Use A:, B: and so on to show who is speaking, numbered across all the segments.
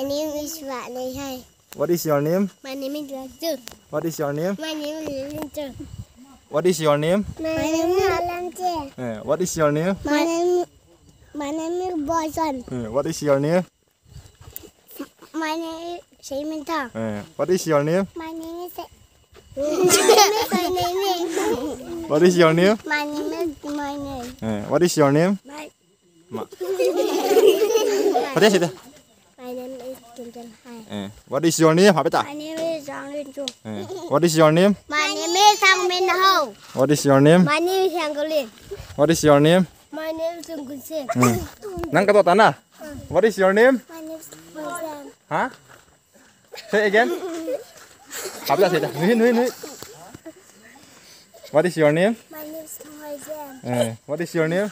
A: My name is Vanihai.
B: What is your name?
A: My name is Raju.
B: What is your name?
A: My name is Linju.
B: What is your name?
A: My name is Alamche.
B: Eh, what is your name?
A: My name My name is Boyson.
B: Eh, what is your name?
A: My name is Shayminta.
B: Eh, what is your name?
A: My name is My name is
B: What is your name?
A: My name is my name.
B: Eh, what is your name?
A: My
B: Ma. Eh, what is your name? Hỏi bé ta.
A: My name is Zhang Linju.
B: Eh, what is your name?
A: My name is Sang Min Ho.
B: What is your name?
A: My name is Yang Golin.
B: What is your name?
A: My name is Jung Kun Sen.
B: Hmm. Nang ka to tana. What is your name?
A: My name is Boyson.
B: Huh? Say again. Ta say ta. Nuôi nuôi nuôi. What is your name?
A: My name is Boyson.
B: Eh, what is your name?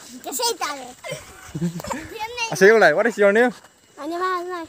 B: Say lại. What is your name?
A: My name is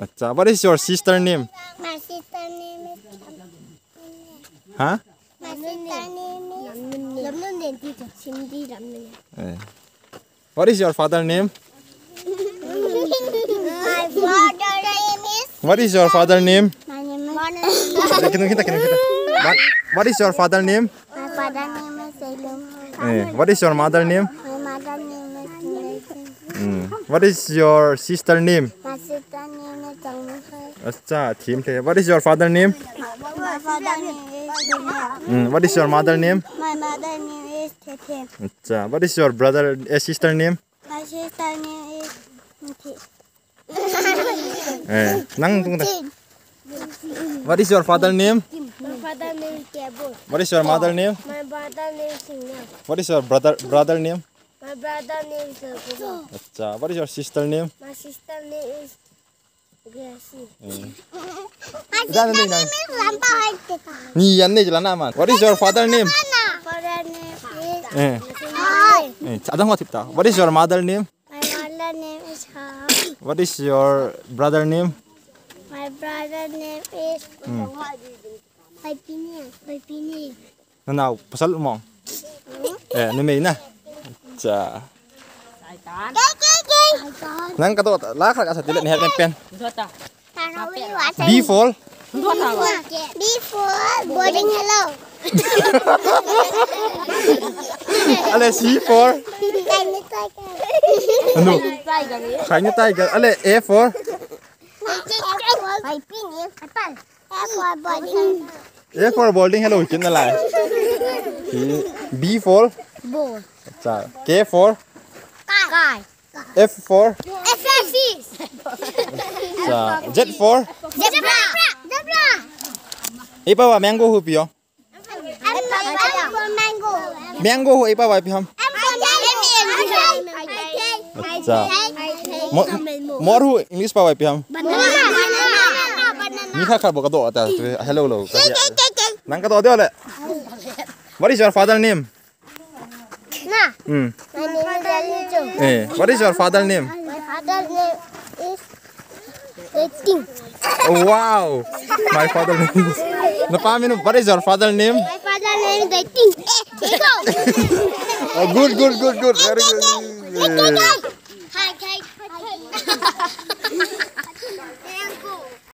B: Acha, what is your sister name?
A: My sister name is.
B: Huh?
A: My sister name is. Lâm Nền teacher. Cindy Lâm Nền.
B: Eh. What is your father name?
A: My father name is.
B: What is your father name?
A: My name is.
B: Kita kita kita kita. What, what is your father name?
A: My father name is Salem.
B: Eh, what is your mother name?
A: My mother name is Malaysian.
B: Hmm. What is your sister name?
A: My sister name is Jung Hai.
B: Acha, team the. What is your father name?
A: My father name is.
B: Hmm. What is your mother name?
A: My mother name is Tete.
B: Acha, what is your brother eh, sister name?
A: My sister name is Nti.
B: Eh, nang tunggu. What is your father name?
A: My father name is Kebul.
B: What is your mother name?
A: My brother name is Singham.
B: What is your brother brother name?
A: My brother name is.
B: Acha, what is your sister name?
A: My sister name is
B: Eh. What is your father name? Eh, eh, ada nggak tipta? What is your mother name?
A: Mother name is Ha.
B: What is your brother name?
A: My brother name is Pipini. Pipini.
B: Nanaw, pasal mo. Eh, ni may na. Acha.
A: Gay, gay, gay.
B: Nang kato, lakak ka sa tilit ni helmet pen.
A: Tanawi wa
B: B fall.
A: Boarding hello.
B: Ale C for. Ano? Shiny tiger. Ale A for. A for bowling. Hello, kin na lai. B for.
A: Ball.
B: Acha. K for.
A: Guy.
B: F for.
A: Exercise.
B: Acha. Z for.
A: Zebra. Zebra.
B: Ipa wa mango hu
A: for mango.
B: Mango hu ipa wa piham. Acha. Mo mor hu English pa wa piham. Ni kha kha bo ka do ata. Hello lo. Nang ka do de ole. What is your father name?
A: Nah,
B: Hmm.
A: my name
B: Eh, what is your father name?
A: My father's name is Eighteen.
B: Oh, wow. My father name is. Napamino, what is your father name?
A: My father's name is. Go.
B: Oh, good, good, good, good. Very good.